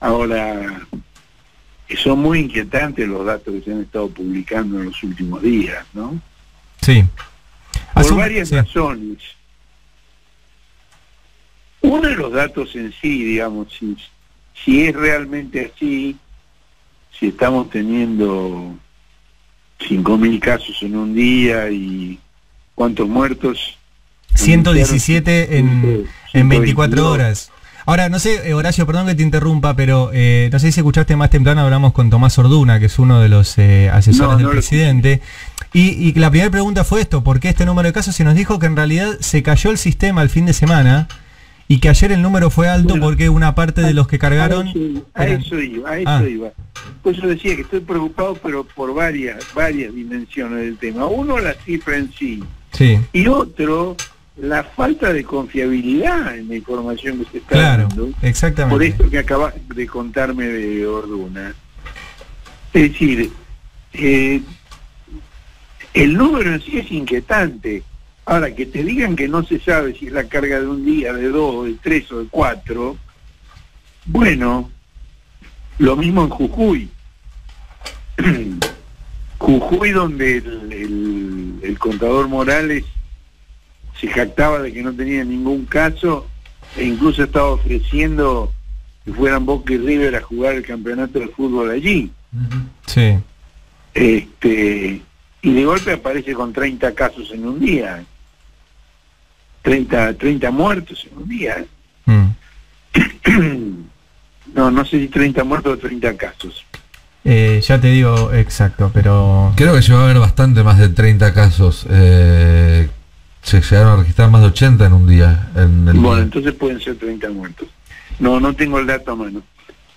Ahora, son muy inquietantes los datos que se han estado publicando en los últimos días, ¿no? Sí. Por varias razones. Uno de los datos en sí, digamos, si, si es realmente así, si estamos teniendo 5.000 casos en un día y cuántos muertos. 117 en, en 24 horas. Ahora, no sé, eh, Horacio, perdón que te interrumpa, pero eh, no sé si escuchaste más temprano, hablamos con Tomás Orduna, que es uno de los eh, asesores del presidente. Y, y, la primera pregunta fue esto, ¿por qué este número de casos? Se nos dijo que en realidad se cayó el sistema el fin de semana y que ayer el número fue alto porque una parte de los que cargaron... A eso, iba, a eso ah. iba. Por eso decía que estoy preocupado, pero por varias, varias dimensiones del tema. Uno, la cifra en sí. Sí. Y otro, la falta de confiabilidad en la información que se está claro, dando. Exactamente. Por esto que acabas de contarme de Orduna. Es decir, eh, el número en sí es inquietante. Ahora, que te digan que no se sabe si es la carga de un día, de dos, de tres o de cuatro, bueno, lo mismo en Jujuy. Jujuy donde el, el contador Morales se jactaba de que no tenía ningún caso e incluso estaba ofreciendo que fueran Boca y River a jugar el campeonato de fútbol allí. Sí. Este, y de golpe aparece con 30 casos en un día. 30, 30 muertos en un día. Mm. no, no sé si 30 muertos o 30 casos. Eh, ya te digo exacto, pero... Creo que se va a haber bastante más de 30 casos. Eh, se llegaron a registrar más de 80 en un día. bueno, entonces pueden ser 30 muertos. No, no tengo el dato a mano.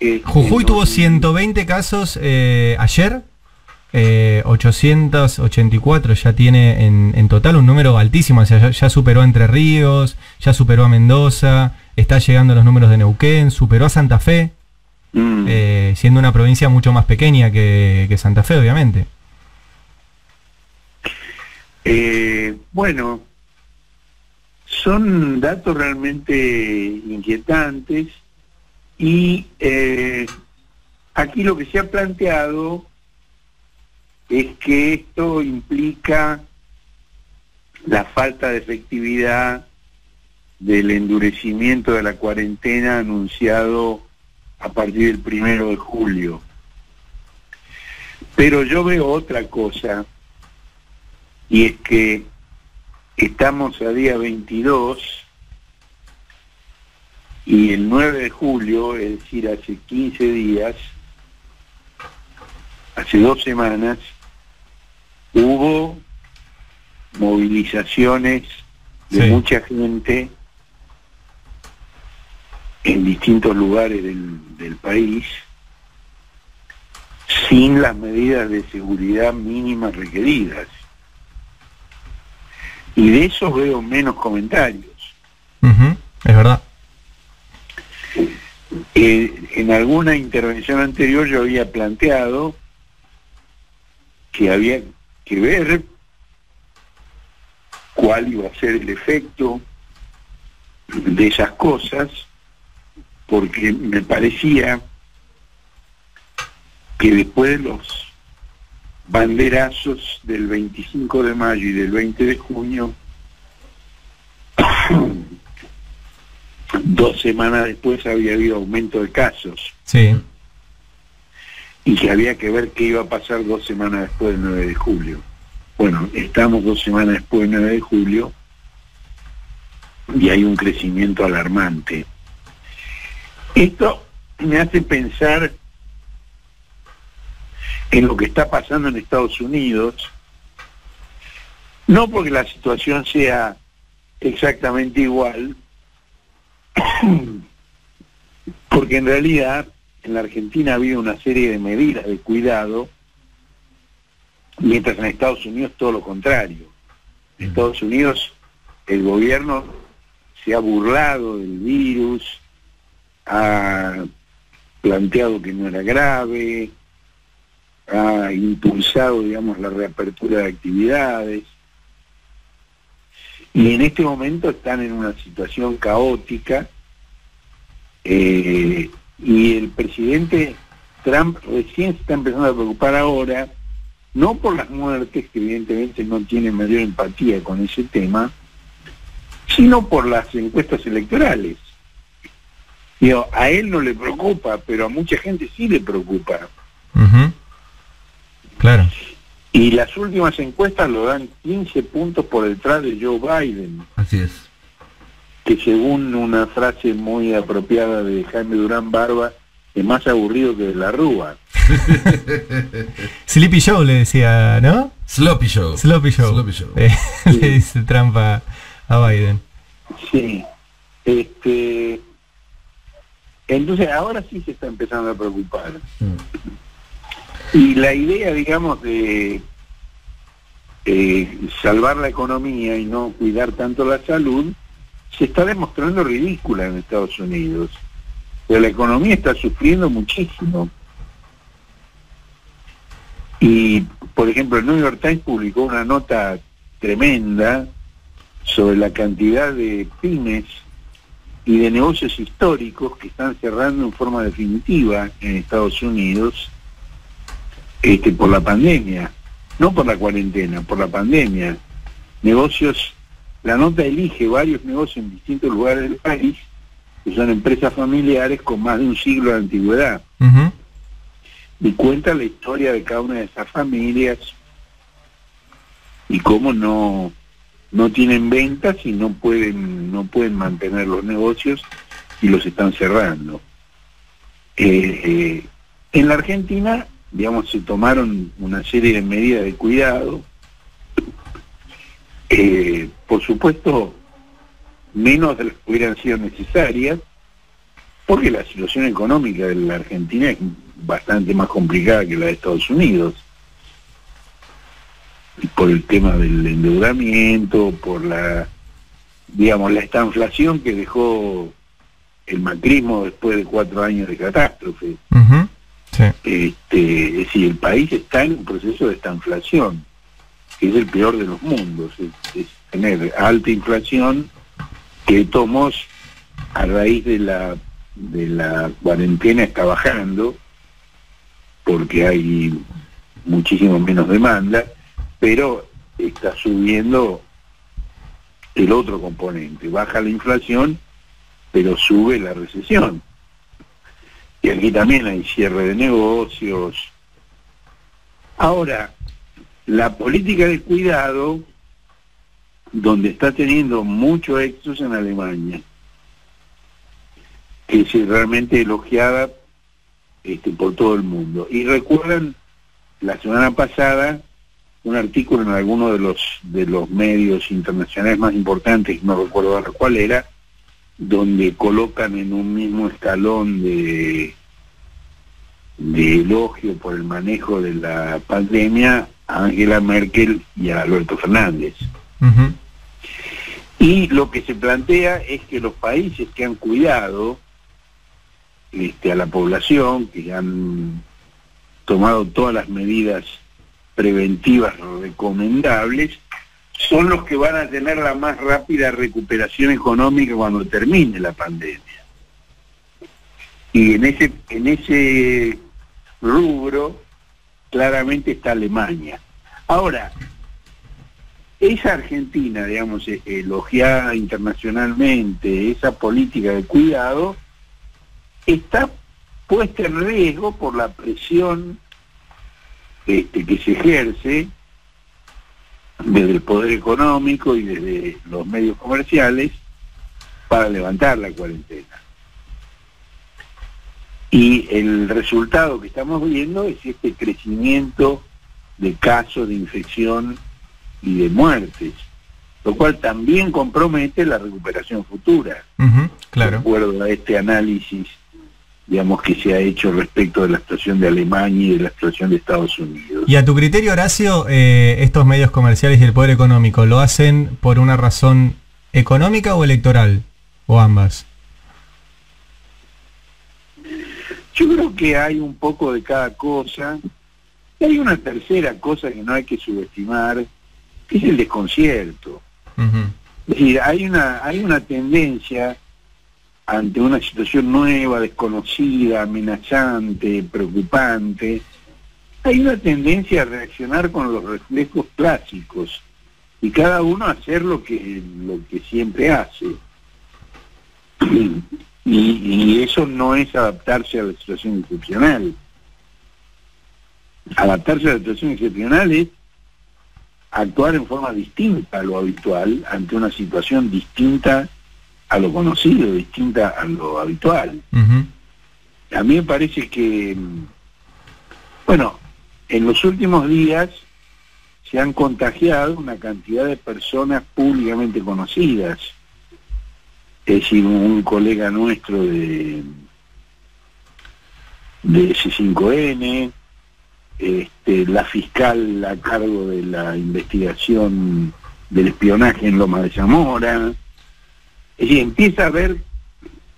Eh, Jujuy tuvo 120 casos eh, ayer, 884 ya tiene en, total un número altísimo, ya, superó a Entre Ríos, ya superó a Mendoza, está llegando a los números de Neuquén, superó a Santa Fe, mm. eh, siendo una provincia mucho más pequeña que, Santa Fe, obviamente. bueno, son datos realmente inquietantes y eh, aquí lo que se ha planteado es que esto implica la falta de efectividad del endurecimiento de la cuarentena anunciado a partir del primero de julio. Pero yo veo otra cosa, y es que Estamos a día 22 y el 9 de julio, es decir, hace 15 días, hace dos semanas, hubo movilizaciones de mucha gente en distintos lugares del, del país sin las medidas de seguridad mínimas requeridas y de eso veo menos comentarios. es verdad. Eh, en alguna intervención anterior yo había planteado que había que ver cuál iba a ser el efecto de esas cosas, porque me parecía que después de los banderazos del 25 de mayo y del 20 de junio, dos semanas después había habido aumento de casos. Sí. Y que había que ver qué iba a pasar dos semanas después del 9 de julio. Bueno, estamos dos semanas después del 9 de julio y hay un crecimiento alarmante. Esto me hace pensar en lo que está pasando en Estados Unidos, no porque la situación sea exactamente igual, porque en realidad en la Argentina ha habido una serie de medidas de cuidado, mientras en Estados Unidos todo lo contrario. En Estados Unidos el gobierno se ha burlado del virus, ha planteado que no era grave, ha impulsado, digamos, la reapertura de actividades. Y en este momento están en una situación caótica, eh, Y el presidente Trump recién se está empezando a preocupar ahora, no por las muertes, que evidentemente no tiene mayor empatía con ese tema, sino por las encuestas electorales. A él no le preocupa, pero a mucha gente sí le preocupa. Y las últimas encuestas lo dan 15 puntos por detrás de Joe Biden. Así es. Que según una frase muy apropiada de Jaime Durán Barba, es más aburrido que de la Rúa. Sleepy Show le decía, ¿no? Sloppy Show. Sloppy Show. Sloppy show. Eh, le dice trampa a Biden. Sí. Este, entonces ahora sí se está empezando a preocupar. Y la idea, digamos, de salvar la economía y no cuidar tanto la salud, se está demostrando ridícula en Estados Unidos. Pero la economía está sufriendo muchísimo. Y, por ejemplo, el New York Times publicó una nota tremenda sobre la cantidad de pymes y de negocios históricos que están cerrando en forma definitiva en Estados Unidos este, por la pandemia, no por la cuarentena, por la pandemia. Negocios, la nota elige varios negocios en distintos lugares del país, que son empresas familiares con más de un siglo de antigüedad. Y cuenta la historia de cada una de esas familias y cómo no, no tienen ventas y no pueden, no pueden mantener los negocios y los están cerrando. Eh, eh, en la Argentina digamos, se tomaron una serie de medidas de cuidado. Eh, por supuesto, menos de las que hubieran sido necesarias, porque la situación económica de la Argentina es bastante más complicada que la de Estados Unidos. Por el tema del endeudamiento, por la, digamos, la estanflación que dejó el macrismo después de cuatro años de catástrofe. Este, es decir, el país está en un proceso de estanflación, que es el peor de los mundos, es, tener alta inflación que tomos a raíz de la de la cuarentena está bajando porque hay muchísimo menos demanda, pero está subiendo el otro componente, baja la inflación, pero sube la recesión. Y aquí también hay cierre de negocios. Ahora, la política de cuidado, donde está teniendo mucho éxito en Alemania, que es realmente elogiada este, por todo el mundo. Y recuerdan la semana pasada un artículo en alguno de los de los medios internacionales más importantes, no recuerdo ahora cuál era, donde colocan en un mismo escalón de, de elogio por el manejo de la pandemia a Angela Merkel y a Alberto Fernández. Y lo que se plantea es que los países que han cuidado este, a la población, que han tomado todas las medidas preventivas recomendables, son los que van a tener la más rápida recuperación económica cuando termine la pandemia. Y en ese, en ese rubro claramente está Alemania. Ahora, esa Argentina, digamos, e-, elogiada internacionalmente, esa política de cuidado, está puesta en riesgo por la presión este, que se ejerce desde el poder económico y desde los medios comerciales para levantar la cuarentena. Y el resultado que estamos viendo es este crecimiento de casos de infección y de muertes, lo cual también compromete la recuperación futura. claro. De acuerdo a este análisis digamos, que se ha hecho respecto de la situación de Alemania y de la situación de Estados Unidos. Y a tu criterio, Horacio, eh, estos medios comerciales y el poder económico, ¿lo hacen por una razón económica o electoral? ¿O ambas? Yo creo que hay un poco de cada cosa. Y hay una tercera cosa que no hay que subestimar, que es el desconcierto. Es decir, hay una, hay una tendencia ante una situación nueva, desconocida, amenazante, preocupante, hay una tendencia a reaccionar con los reflejos clásicos y cada uno a hacer lo que, lo que siempre hace. Y, eso no es adaptarse a la situación excepcional. Adaptarse a la situación excepcional es actuar en forma distinta a lo habitual ante una situación distinta a lo conocido, distinta a lo habitual. A mí me parece que, bueno, en los últimos días se han contagiado una cantidad de personas públicamente conocidas. Es decir, un colega nuestro de, de S5N, este, la fiscal a cargo de la investigación del espionaje en Loma de Zamora. Es decir, empieza a haber,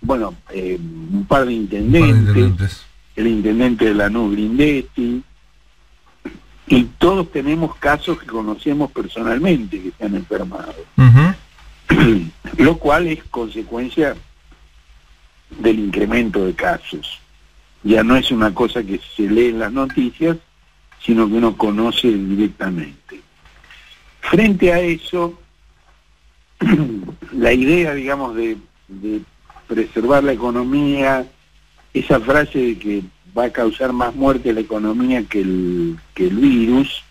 bueno, eh, un par de intendentes, el intendente de la Grindetti, y todos tenemos casos que conocemos personalmente que se han enfermado. Lo cual es consecuencia del incremento de casos. Ya no es una cosa que se lee en las noticias, sino que uno conoce directamente. Frente a eso, la idea, digamos, de, preservar la economía, esa frase de que va a causar más muerte la economía que el virus,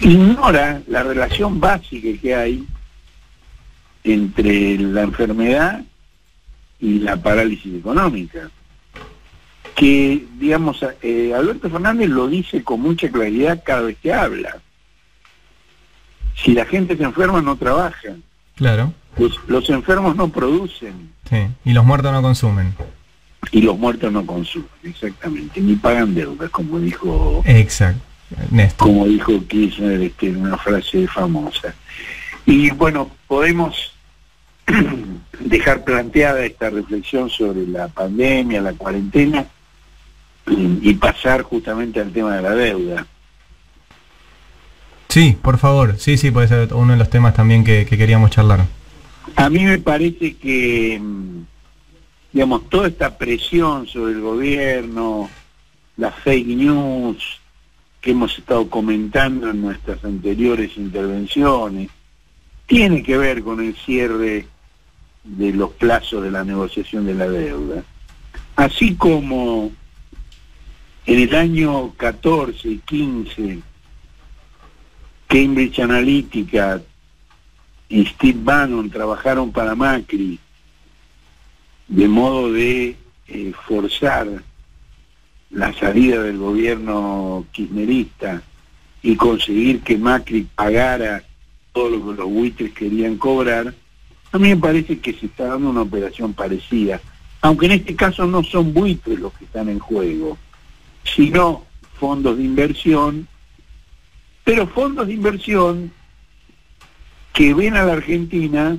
ignora la relación básica que hay entre la enfermedad y la parálisis económica. Que, digamos, eh, Alberto Fernández lo dice con mucha claridad cada vez que habla. Si la gente se enferma, no trabaja. Claro. Los, los enfermos no producen. Sí, y los muertos no consumen y los muertos no consumen, exactamente, ni pagan deudas, como dijo Exacto. Como dijo Kirchner este, en una frase famosa. Y bueno, podemos dejar planteada esta reflexión sobre la pandemia, la cuarentena, y, pasar justamente al tema de la deuda. Sí, por favor, sí, sí, puede ser uno de los temas también que queríamos charlar. A mí me parece que digamos, toda esta presión sobre el gobierno, las fake news que hemos estado comentando en nuestras anteriores intervenciones, tiene que ver con el cierre de los plazos de la negociación de la deuda. Así como en el año 14 y 15, Cambridge Analytica y Steve Bannon trabajaron para Macri de modo de eh, forzar la salida del gobierno kirchnerista y conseguir que Macri pagara todo lo que los buitres querían cobrar, a mí me parece que se está dando una operación parecida, aunque en este caso no son buitres los que están en juego, sino fondos de inversión, pero fondos de inversión que ven a la Argentina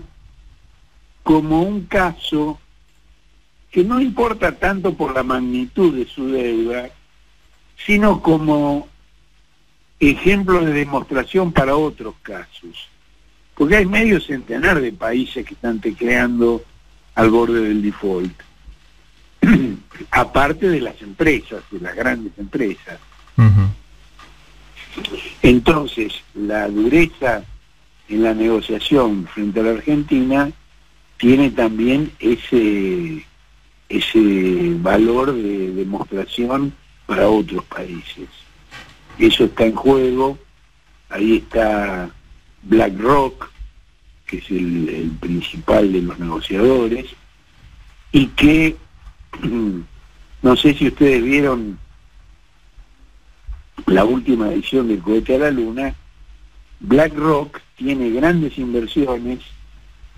como un caso que no importa tanto por la magnitud de su deuda, sino como ejemplo de demostración para otros casos. Porque hay medio centenar de países que están tecleando al borde del default, aparte de las empresas, de las grandes empresas. Entonces, la dureza en la negociación frente a la Argentina tiene también ese ese valor de demostración para otros países. Eso está en juego, ahí está BlackRock, que es el, principal de los negociadores, y que, no sé si ustedes vieron la última edición del cohete a la luna, BlackRock tiene grandes inversiones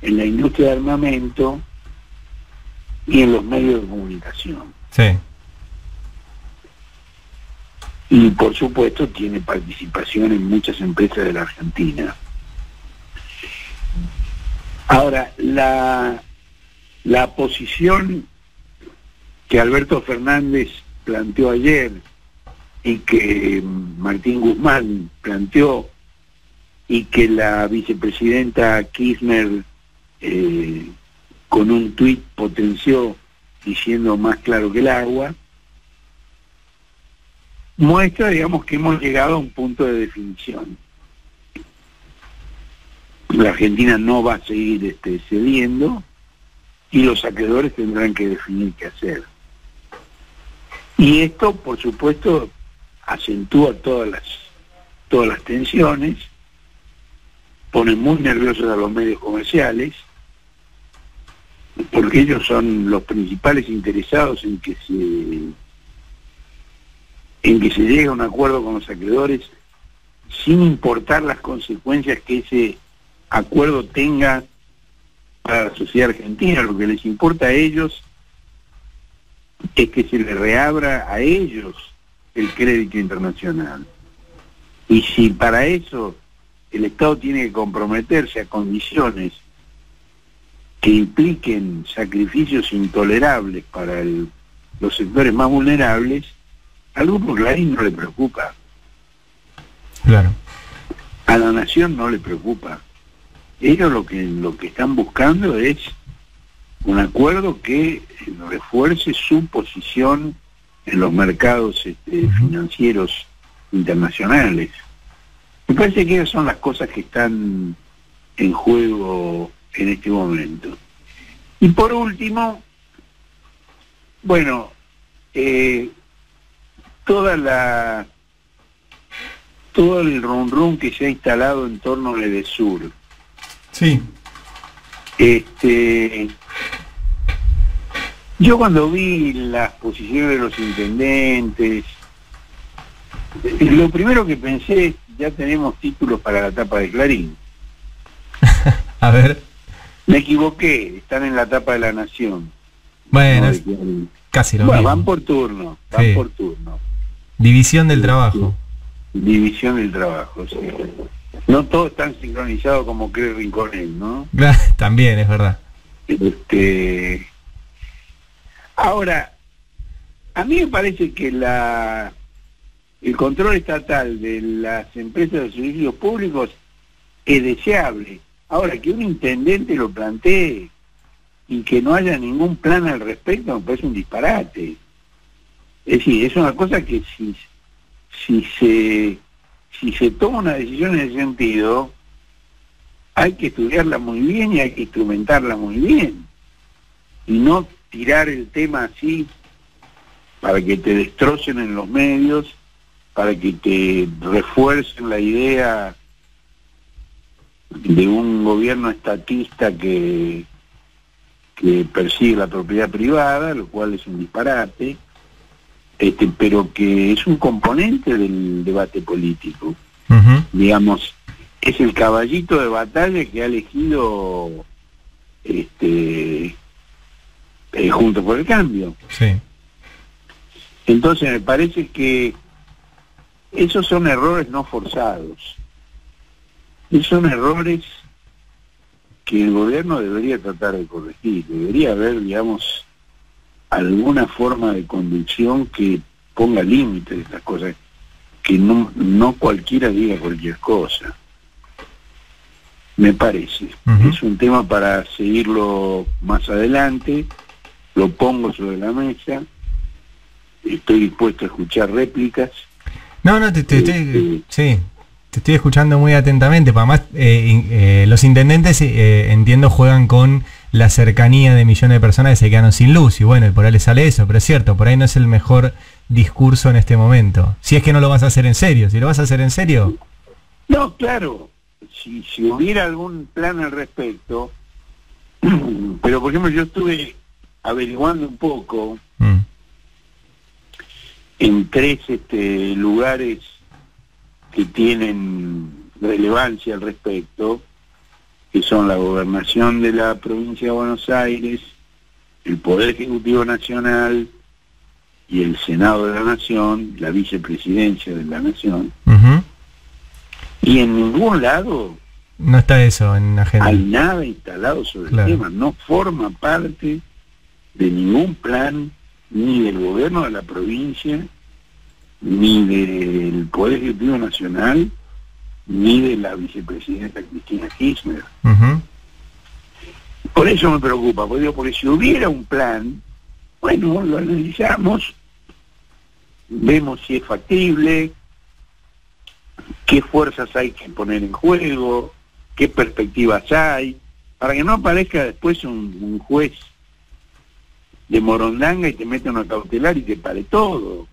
en la industria de armamento, y en los medios de comunicación. Sí. Y por supuesto tiene participación en muchas empresas de la Argentina. Ahora, la, la posición que Alberto Fernández planteó ayer y que Martín Guzmán planteó y que la vicepresidenta Kirchner eh, con un tuit potenció diciendo más claro que el agua, muestra, digamos, que hemos llegado a un punto de definición. La Argentina no va a seguir este, cediendo y los acreedores tendrán que definir qué hacer. Y esto, por supuesto, acentúa todas las, todas las tensiones, pone muy nerviosos a los medios comerciales, porque ellos son los principales interesados en que se en que se llegue a un acuerdo con los acreedores sin importar las consecuencias que ese acuerdo tenga para la sociedad argentina. Lo que les importa a ellos es que se le reabra a ellos el crédito internacional. Y si para eso el Estado tiene que comprometerse a condiciones que impliquen sacrificios intolerables para los sectores más vulnerables, al grupo Clarín no le preocupa. Claro. A la nación no le preocupa. Ellos lo que lo que están buscando es un acuerdo que refuerce su posición en los mercados este, financieros internacionales. Me parece que esas son las cosas que están en juego en este momento. Y por último, bueno, eh, toda la todo el rum rum que se ha instalado en torno al Edesur. Sí. Este yo cuando vi las posiciones de los intendentes, lo primero que pensé es ya tenemos títulos para la tapa de Clarín. A ver. Me equivoqué, están en la tapa de la Nación. Bueno, casi lo bueno, van por turno, van por turno. División del trabajo. División del trabajo, sí. No todos están sincronizados como cree Rinconel, ¿no? También, es verdad. Este... Ahora, a mí me parece que la el control estatal de las empresas de servicios públicos es deseable. Ahora, que un intendente lo plantee y que no haya ningún plan al respecto me parece un disparate. Es decir, es una cosa que si, si, se, si se toma una decisión en ese sentido, hay que estudiarla muy bien y hay que instrumentarla muy bien. Y no tirar el tema así para que te destrocen en los medios, para que te refuercen la idea de un gobierno estatista que, que persigue la propiedad privada, lo cual es un disparate este, pero que es un componente del debate político. Digamos, es el caballito de batalla que ha elegido este eh, junto por el cambio. Entonces me parece que esos son errores no forzados. Esos son errores que el gobierno debería tratar de corregir. Debería haber, digamos, alguna forma de conducción que ponga límites a estas cosas, que no, no cualquiera diga cualquier cosa. Me parece. Es un tema para seguirlo más adelante, lo pongo sobre la mesa, estoy dispuesto a escuchar réplicas. No, no, te, estoy, sí, te estoy escuchando muy atentamente. Para más, eh, eh, los intendentes, eh, entiendo, juegan con la cercanía de millones de personas que se quedaron sin luz. Y bueno, y por ahí le sale eso, pero es cierto, por ahí no es el mejor discurso en este momento. Si es que no lo vas a hacer en serio, si lo vas a hacer en serio. No, claro, si, si hubiera algún plan al respecto, pero por ejemplo yo estuve averiguando un poco mm. en tres este, lugares que tienen relevancia al respecto, que son la gobernación de la provincia de Buenos Aires, el Poder Ejecutivo Nacional y el Senado de la Nación, la vicepresidencia de la Nación. Y en ningún lado no está eso en agenda. Hay nada instalado sobre el tema, no forma parte de ningún plan ni del gobierno de la provincia, ni del Poder Ejecutivo Nacional, ni de la vicepresidenta Cristina Kirchner. Por eso me preocupa, porque, porque si hubiera un plan, bueno, lo analizamos, vemos si es factible, qué fuerzas hay que poner en juego, qué perspectivas hay, para que no aparezca después un, juez de Morondanga y te mete una cautelar y te pare todo.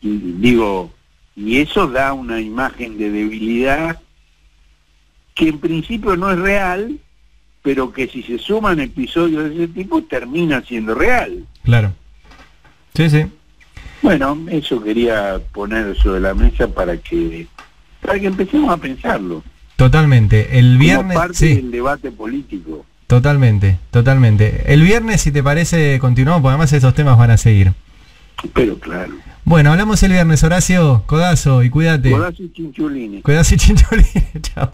Y digo, y eso da una imagen de debilidad que en principio no es real, pero que si se suman episodios de ese tipo termina siendo real. Claro. Sí, sí. Bueno, eso quería poner sobre la mesa para que para que empecemos a pensarlo. Totalmente. El viernes. Como parte del debate político. Totalmente, totalmente. El viernes, si te parece, continuamos, porque además esos temas van a seguir. Pero claro. Bueno, hablamos el viernes, Horacio, codazo y cuídate. Codazo y chinchulines. Codazo y chinchulines, chao.